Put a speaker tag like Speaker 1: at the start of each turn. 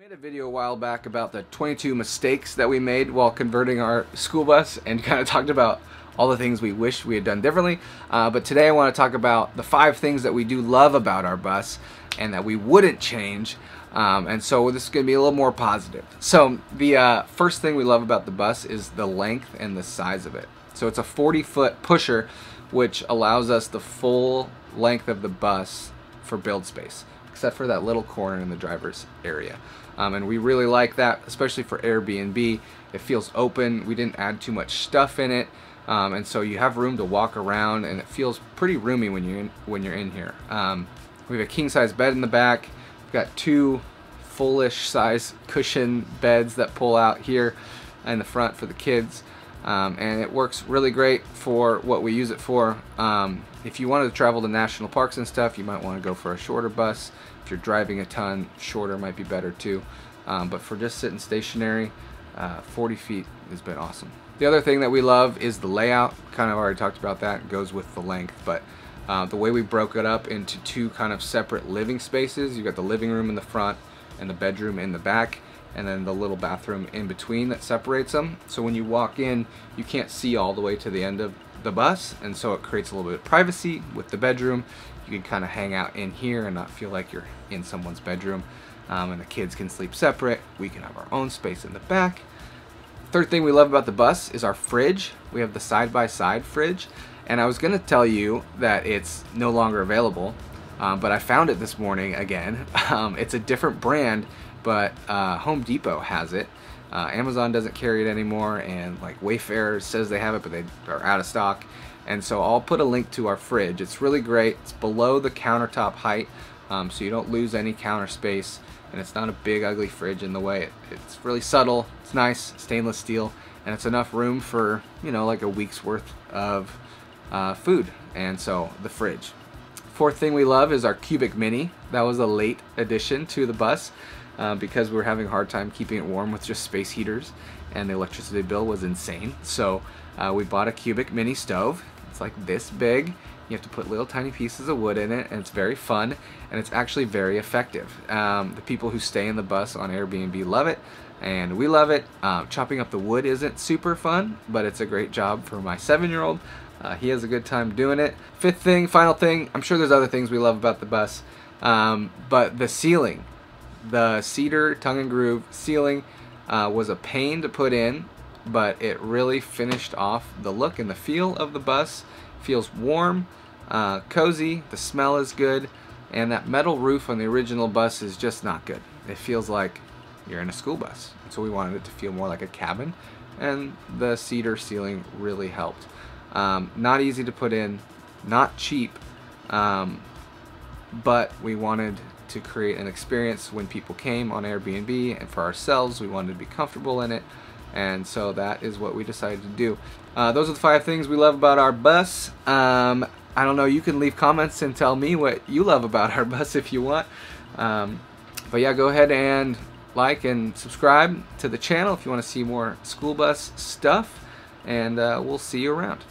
Speaker 1: made a video a while back about the 22 mistakes that we made while converting our school bus and kind of talked about all the things we wish we had done differently. Uh, but today I want to talk about the five things that we do love about our bus and that we wouldn't change. Um, and so this is going to be a little more positive. So the uh, first thing we love about the bus is the length and the size of it. So it's a 40 foot pusher which allows us the full length of the bus for build space except for that little corner in the driver's area. Um, and we really like that, especially for Airbnb. It feels open. We didn't add too much stuff in it. Um, and so you have room to walk around and it feels pretty roomy when you're in, when you're in here. Um, we have a king size bed in the back. We've got two fullish size cushion beds that pull out here in the front for the kids. Um, and it works really great for what we use it for. Um, if you wanted to travel to national parks and stuff, you might want to go for a shorter bus. If you're driving a ton, shorter might be better too. Um, but for just sitting stationary, uh, 40 feet has been awesome. The other thing that we love is the layout. Kind of already talked about that. It goes with the length, but uh, the way we broke it up into two kind of separate living spaces. You got the living room in the front and the bedroom in the back and then the little bathroom in between that separates them. So when you walk in, you can't see all the way to the end of the bus, and so it creates a little bit of privacy with the bedroom. You can kind of hang out in here and not feel like you're in someone's bedroom. Um, and the kids can sleep separate. We can have our own space in the back. Third thing we love about the bus is our fridge. We have the side-by-side -side fridge. And I was gonna tell you that it's no longer available, um, but I found it this morning again. Um, it's a different brand but uh, Home Depot has it. Uh, Amazon doesn't carry it anymore, and like Wayfair says they have it, but they are out of stock. And so I'll put a link to our fridge. It's really great. It's below the countertop height, um, so you don't lose any counter space, and it's not a big ugly fridge in the way. It, it's really subtle. It's nice, stainless steel, and it's enough room for you know like a week's worth of uh, food. And so the fridge. Fourth thing we love is our Cubic Mini. That was a late addition to the bus uh, because we were having a hard time keeping it warm with just space heaters and the electricity bill was insane. So uh, we bought a cubic mini stove. It's like this big. You have to put little tiny pieces of wood in it and it's very fun and it's actually very effective. Um, the people who stay in the bus on Airbnb love it and we love it. Uh, chopping up the wood isn't super fun, but it's a great job for my seven-year-old. Uh, he has a good time doing it. Fifth thing, final thing, I'm sure there's other things we love about the bus, um, but the ceiling the cedar tongue and groove ceiling uh, was a pain to put in, but it really finished off the look and the feel of the bus. Feels warm, uh, cozy, the smell is good, and that metal roof on the original bus is just not good. It feels like you're in a school bus. So we wanted it to feel more like a cabin, and the cedar ceiling really helped. Um, not easy to put in, not cheap, um, but we wanted to create an experience when people came on Airbnb and for ourselves we wanted to be comfortable in it and so that is what we decided to do. Uh, those are the five things we love about our bus. Um, I don't know, you can leave comments and tell me what you love about our bus if you want. Um, but yeah, go ahead and like and subscribe to the channel if you want to see more school bus stuff and uh, we'll see you around.